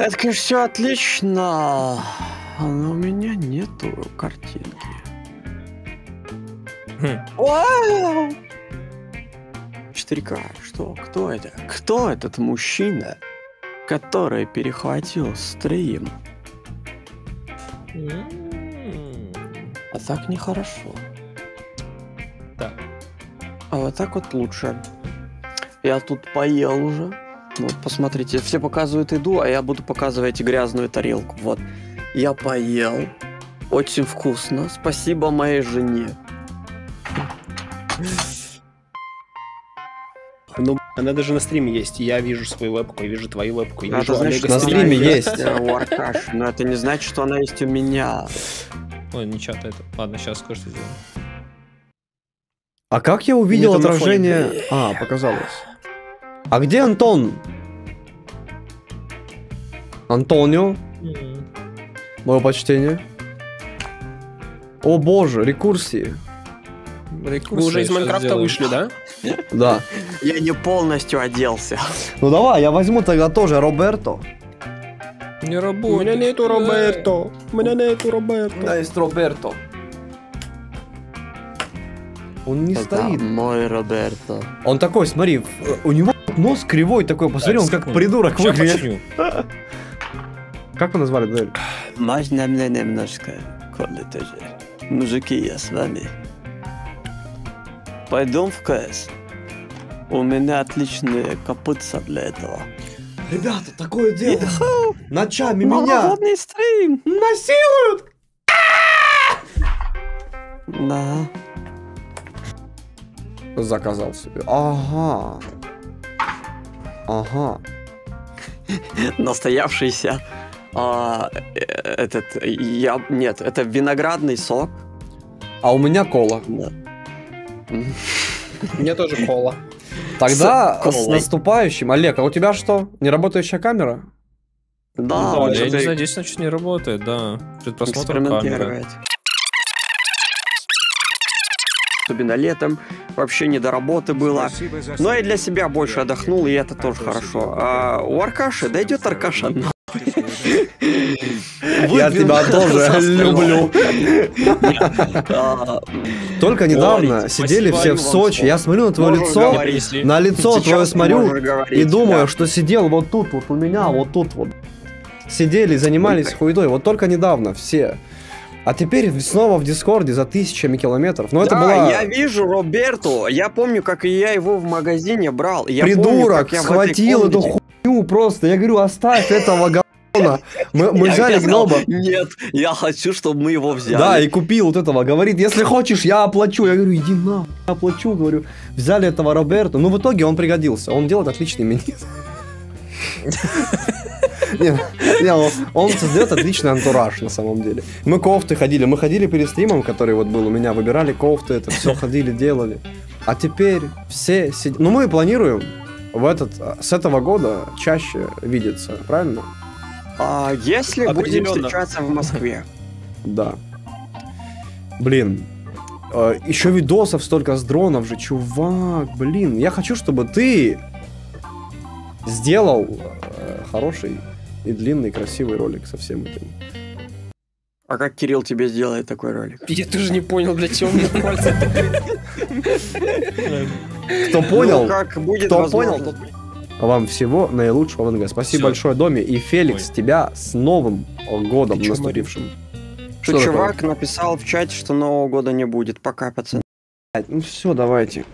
Это, конечно, все отлично, но у меня нету картинки. Хм. Вау! 4К. Что? Кто это? Кто этот мужчина, который перехватил стрим? А так нехорошо. Так. А вот так вот лучше. Я тут поел уже. Вот, посмотрите, все показывают еду, а я буду показывать грязную тарелку. Вот. Я поел. Очень вкусно. Спасибо моей жене. Ну, она даже на стриме есть. Я вижу свою вебку, я вижу твою вебку, я А, вижу это значит, на что стриме есть. э, у Но это не значит, что она есть у меня. Ой, не чат это. Ладно, сейчас скажете сделаем. А как я увидел отражение... А, показалось. А где Антон? Антонио? Мое почтение. О боже, рекурсии. Вы уже из Майнкрафта вышли, да? Да. Я не полностью оделся. Ну давай, я возьму тогда тоже Роберто. Не У работает. меня нету Роберто. У меня нету Роберто. есть Роберто. Он не Это стоит. мой Роберто. Он такой, смотри, у него нос кривой такой, посмотри, он как придурок выглядит. Как вы назвали дуэль? Можно мне немножко, коли тоже. Мужики, я с вами. Пойдем в КС. У меня отличные копытца для этого. Ребята, такое дело. Ночами меня стрим. насилуют. Да. Заказал себе. Ага. Ага. Настоявшийся а, э, этот я нет, это виноградный сок. А у меня кола. Да. Мне тоже кола. Тогда С с наступающим. Олег, а у тебя что? Неработающая камера? Да, Ну, он Я не знаю, здесь значит не работает, да. Предпросмотр камеры. Особенно летом вообще не до работы было. Но и для себя больше отдохнул, и это тоже хорошо. А у Аркаши, дойдет Аркаша нахуй. Я тебя тоже люблю. Только недавно сидели все в Сочи. Я смотрю на твое лицо, на лицо твое смотрю и думаю, что сидел вот тут вот у меня, вот тут вот. Сидели, занимались хуйдой. Вот только недавно все. А теперь снова в Дискорде за тысячами километров. Но это да, была... я вижу Роберту. Я помню, как я его в магазине брал. Я помню, Придурок этой схватил эту хуйню просто. Я говорю, оставь этого говна. Мы, мы Я взяли сказал, гноба. Нет, я хочу, чтобы мы его взяли. Да, и купил вот этого. Говорит, если хочешь, я оплачу. Я говорю, иди на, я оплачу. Говорю, взяли этого Роберто. Ну, в итоге он пригодился. Он делает отличный мини. Не, не, он- он создает отличный антураж на самом деле. Мы кофты ходили, мы ходили перед стримом, который вот был у меня, выбирали кофты, это все ходили, делали. А теперь все сидят. Ну, мы планируем в этот, с этого года чаще видеться, правильно? А если будем встречаться в Москве? Да. Блин. еще видосов столько с дронов же, чувак. Блин, я хочу, чтобы ты сделал э, хороший и длинный красивый ролик со всем этим. А как Кирилл тебе сделает такой ролик? Я тоже не понял, для чего мне пальцы. Кто понял, Ну, как будет кто понял, тот вам всего наилучшего в НГ. Спасибо большое, Доми. И Феликс, тебя с Новым годом наступившим. Что чувак написал в чате, что Нового года не будет. Пока, пацаны. Ну все, давайте.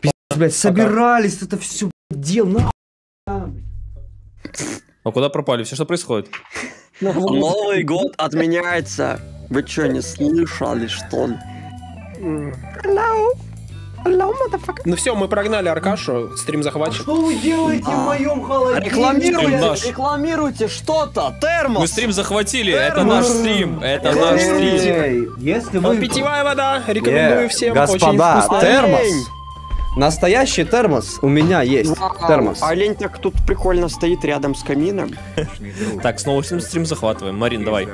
Пиздец, блядь, собирались это все дел, нахуй. А куда пропали? Все, что происходит? Новый год отменяется. Вы что, не слышали, что ли? Hello? Hello, motherfucker. Ну все, мы прогнали Аркашу, стрим захвачен. Что вы делаете А. в моем холодильнике? Рекламируйте, рекламируйте что-то. Термос. Мы стрим захватили, это наш стрим, это наш стрим. Если вы... Питьевая вода, рекомендую Э, всем, Господа, очень вкусно. термос. Настоящий термос у меня есть. Вау, Термос. Олень так тут прикольно стоит рядом с камином. Так, снова стрим, стрим захватываем. Марин, давай.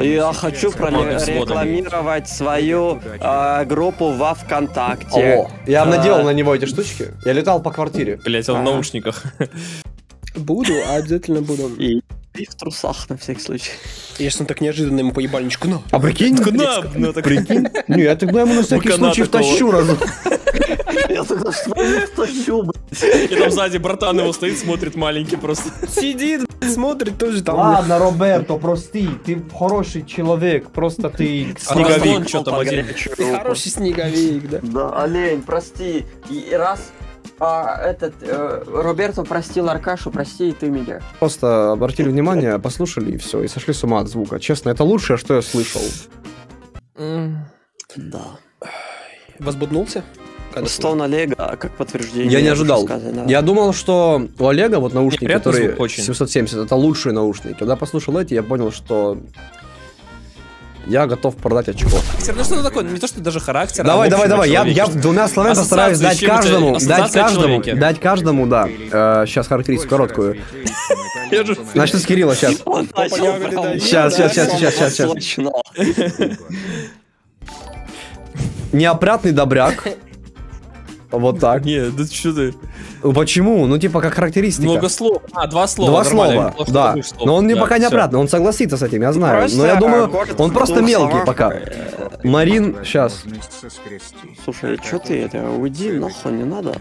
Я хочу прорекламировать свою э, группу во ВКонтакте. О, я А. наделал на него эти штучки. Я летал по квартире. Блять, он в наушниках. Буду, обязательно буду. И, и в трусах на всякий случай. Если он так неожиданно ему по ебальничку, ну. А прикинь? Ну, так- Прикинь? Не, я тогда ему на всякий случай втащу раз. Я тогда свою тащу, блядь. И там сзади братан его стоит, смотрит маленький просто. Сидит, смотрит, тоже там. Ладно, Роберто, прости, ты хороший человек, просто ты А Снеговик. Что там один. Ты хороший снеговик, да. Да, олень, прости. И раз а, этот э, Роберто простил Аркашу, прости и ты меня. Просто обратили внимание, послушали и все, и сошли с ума от звука. Честно, это лучшее, что я слышал. Да. Возбуднулся? Когда Стон Олега как подтверждение. Я не ожидал. вышесказанного. Я думал, что у Олега вот наушники, Неприятный которые очень. 770, это лучшие наушники. Когда послушал эти, я понял, что я готов продать очко. Характер, ну что это такое? Не то, что даже характер. а Давай, в давай, давай. Я, я двумя словами постараюсь дать каждому, дать каждому, человеке. дать каждому, да. сейчас характеристику короткую. Начну с Кирилла сейчас. Он начал ягоды прям- давил, Щас, да, щас, Вот так. Не, да что ты? Ну, Почему? Ну, типа, как характеристика. Много слов. А, два слова. Два слова, да. Но он не Да, пока не обратно, он согласится с этим, я знаю. Но я думаю, коротко он просто мелкий пока. э, Марин, сейчас. Слушай, что ты это, уйди, нахуй, не надо.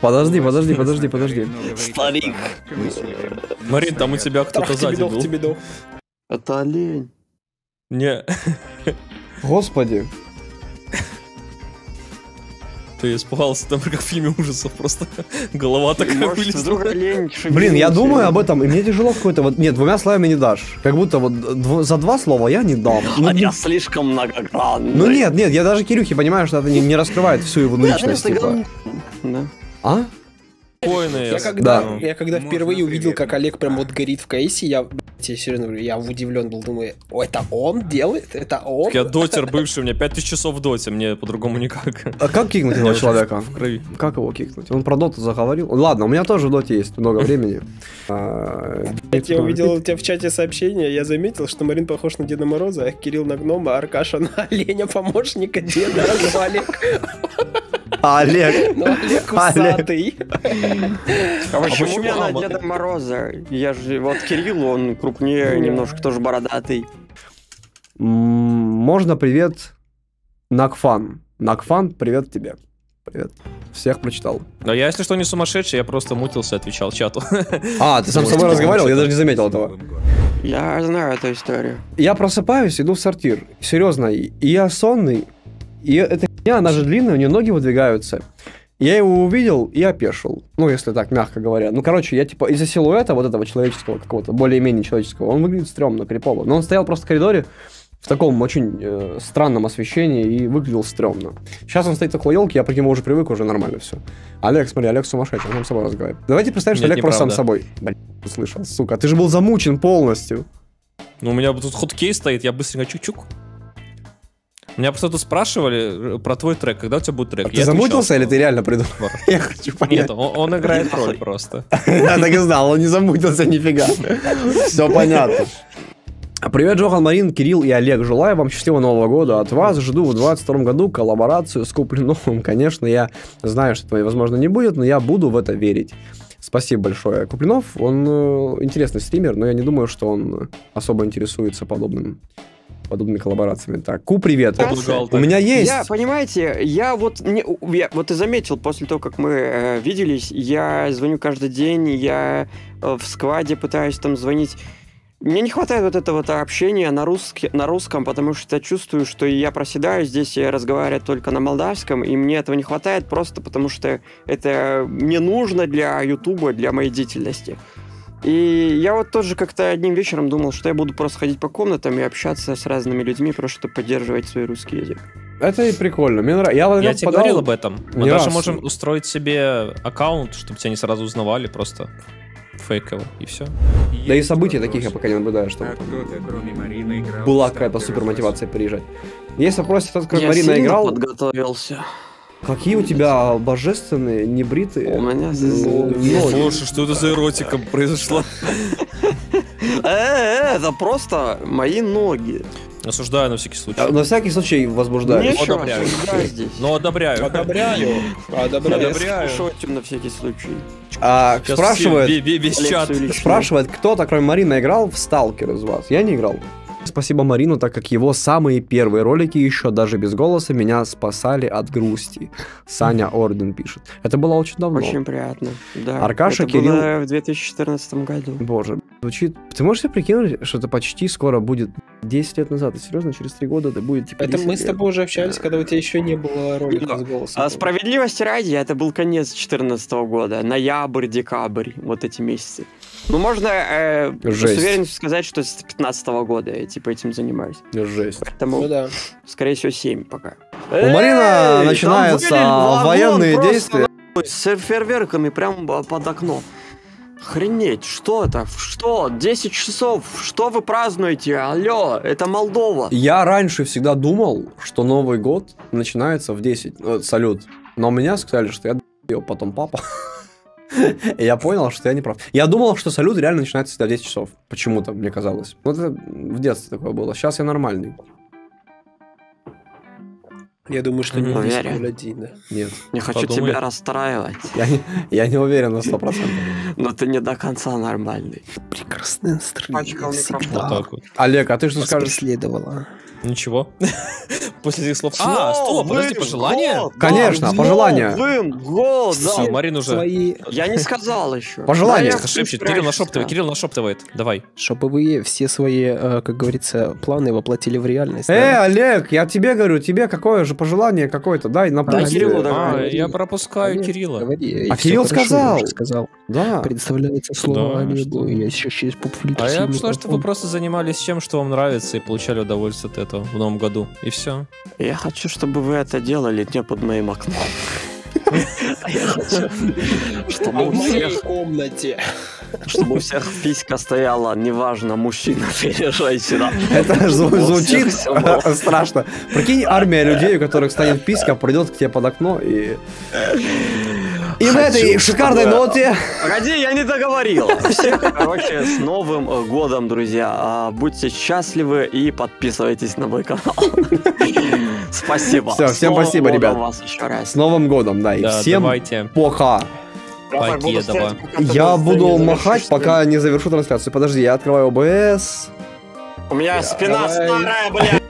Подожди, подожди, подожди, подожди. Старик. Марин, там у тебя кто-то сзади был. Это олень. Не, Господи. Ты испугался, там как в фильме ужасов просто. Голова такая Может, вдруг вылезла. олень Блин, я думаю об этом, и мне тяжело какой-то вот... Нет, двумя словами не дашь. Как будто вот дв- за два слова я не дам. Ну, А не- я слишком многогранный. ну нет, нет, я даже Кирюхе понимаю, что это не, не раскрывает всю его личность. типа. Да. А? Спокойные. Я когда, Да. я когда впервые увидел, как Олег прям вот горит в кейсе, я, я серьезно говорю, я удивлен был, думаю, о, это он делает? Это он? Я дотер бывший, у меня 5000 часов в доте, мне по-другому никак. А как кикнуть этого человека? В крови. Как его кикнуть? Он про доту заговорил. Ладно, у меня тоже в доте есть много времени. А, Я увидел у тебя в чате сообщение, я заметил, что Марин похож на Деда Мороза, а Кирилл на гнома, а Аркаша на оленя помощника Деда, ну Олег, А, Олег. ну Олег усатый. А почему почему на Ама? Деда Мороза? Я же, вот Кирилл, он крупнее, немножко тоже бородатый. Можно привет Накфан. Накфан, привет тебе. Привет. Всех прочитал. Но я, если что, не сумасшедший, я просто мутился, отвечал чату. А, ты сам с собой разговаривал? Я даже не заметил этого. Я знаю эту историю. Я просыпаюсь, иду в сортир. Серьезно, и я сонный. И эта херня, она же длинная, у нее ноги выдвигаются. Я его увидел и опешил. Ну, если так, мягко говоря. Ну, короче, я типа из-за силуэта вот этого человеческого какого-то, более-менее человеческого, он выглядит стрёмно, крипово. Но он стоял просто в коридоре в таком очень э, странном освещении и выглядел стрёмно. Сейчас он стоит около елки, я к нему уже привык, уже нормально все. Олег, смотри, Олег сумасшедший, он сам с собой разговаривает. Давайте представим, что Нет, Олег просто сам с неправда. собой. Блин, слышал, сука, ты же был замучен полностью. Ну, у меня тут ходкей стоит, я быстренько чук-чук. Меня просто тут спрашивали э, про твой трек, когда у тебя будет трек. А Я ты отвечал, замутился или ты реально придумал? Я хочу понять. Нет, он, он играет роль просто. Я так и знал, он не замутился нифига. Все понятно. Привет, Джохан Марин, Кирилл и Олег. Желаю вам счастливого Нового года. От вас жду в 22 году коллаборацию с Куплиновым. Конечно, я знаю, что этого, возможно, не будет, но я буду в это верить. Спасибо большое. Куплинов, он э, интересный стример, но я не думаю, что он особо интересуется подобным, подобными коллаборациями. Так, Ку, привет. Подлагал У меня есть... Я, понимаете, я вот, не, я, вот ты заметил, после того, как мы э, виделись, я звоню каждый день, я э, в скваде пытаюсь там звонить. Мне не хватает вот этого вот общения на, русски, на русском, потому что я чувствую, что я проседаю здесь, я разговариваю только на молдавском, и мне этого не хватает просто потому, что это мне нужно для Ютуба, для моей деятельности. И я вот тоже как-то одним вечером думал, что я буду просто ходить по комнатам и общаться с разными людьми, просто чтобы поддерживать свой русский язык. Это и прикольно. Мне нравится. Я, Я тебе подал- говорил об этом. Мы не даже раз. можем устроить себе аккаунт, чтобы тебя не сразу узнавали, просто фейково, и все. Да и событий таких я пока не наблюдаю, чтобы там была какая-то супер мотивация приезжать. Если спросите, кто такой Я Марина играл, подготовился. Какие у тебя божественные, небритые У меня здесь ну. Слушай, что это за эротика произошла? Э, э, это просто мои ноги. Осуждаю на всякий случай. А, На всякий случай возбуждаюсь. Нечего одобряю. здесь. Но одобряю. Одобряю. Одобряю. Одобряю. Шутим на всякий случай. А, Сейчас спрашивает, все- личную. спрашивает, кто-то, кроме Марины, играл в Сталкер из вас? Я не играл. Спасибо Марину, так как его самые первые ролики еще даже без голоса меня спасали от грусти. Саня Орден пишет. Это было очень давно. Очень приятно. Да. Аркаша, это Кирилл- было в 2014 году. Боже, звучит... Ты можешь себе прикинуть, что это почти скоро будет 10 лет назад? И серьезно, через 3 года это будет типа Это 10 мы с лет. тобой уже общались, когда у тебя еще не было ролика с голосом. А справедливости ради, это был конец 2014 года. Ноябрь, декабрь. Вот эти месяцы. Ну, можно э, с уверенностью сказать, что с 2015 года я типа этим занимаюсь. Жесть. Поэтому, Ну да. скорее всего, 7 пока. У Марина начинаются военные действия. С фейерверками прямо под окно. Охренеть, что это? Что? 10 часов? Что вы празднуете? Алло, это Молдова. Я раньше всегда думал, что Новый год начинается в 10. э, салют. Но мне сказали, что я д***ел, потом папа. И я понял, что я не прав. Я думал, что салют реально начинается всегда в 10 часов. Почему-то, мне казалось. Вот это в детстве такое было. Сейчас я нормальный. Я думаю, что не Ну, 10 верю. 01, да. Нет. Не хочу Подумай. тебя расстраивать, Я не, я не уверен на 100%. но ты не до конца нормальный. Пачкал микрофон. Вот так вот. Олег, а ты что скажешь? преследовала. Ничего. После этих слов. А, стоп, подожди, пожелания? Конечно, пожелания. Годом! Всё, Марин уже Я не сказал еще. Пожелания. Да, шепчет. Кирилл нашептывает, да. Кирилл нашептывает. Давай. чтобы вы все свои, э, как говорится, планы воплотили в реальность. Э, да? Олег, я тебе говорю, тебе какое же пожелание какое-то, дай Да, напутствие. Кириллу давай. я пропускаю Кирилла. А Кирилл сказал. сказал. Да. Предоставляется слово Да, Олегу, я сейчас через А я обсуждаю, что вы просто занимались чем, что вам нравится, и получали удовольствие от этого в новом году. И все. Я хочу, чтобы вы это делали не под моим окном. А я хочу, А чтобы у в моей всех, комнате. чтобы у всех писька стояла, неважно, мужчина или женщина. Это звучит было. страшно. Прикинь, армия людей, у которых станет писька, придет к тебе под окно и... И на Хочу, этой шикарной чтобы- ноте... Погоди, я не договорил. Всех, короче, с Новым годом, друзья. А, Будьте счастливы и подписывайтесь на мой канал. Спасибо. Всё, С всем спасибо, ребят. вас еще раз. С Новым годом, да. И Да, всем давайте. пока. Я так буду Покедова. Я буду махать, пока не завершу трансляцию. Подожди, я открываю ОБС. У меня спина Давай. старая, блядь.